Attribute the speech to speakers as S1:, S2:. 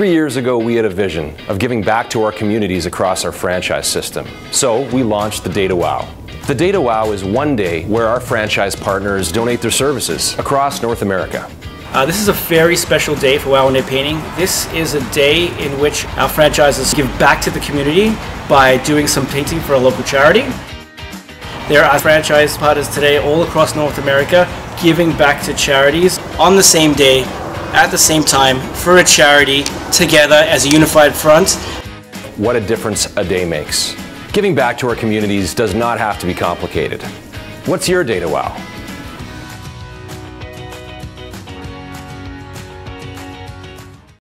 S1: Three years ago, we had a vision of giving back to our communities across our franchise system. So we launched the Day to WOW. The Day to WOW is one day where our franchise partners donate their services across North America.
S2: Uh, this is a very special day for Wow Day Painting. This is a day in which our franchises give back to the community by doing some painting for a local charity. There are franchise partners today all across North America giving back to charities on the same day, at the same time, for a charity, together as a unified front.
S1: What a difference a day makes. Giving back to our communities does not have to be complicated. What's your Day to WOW?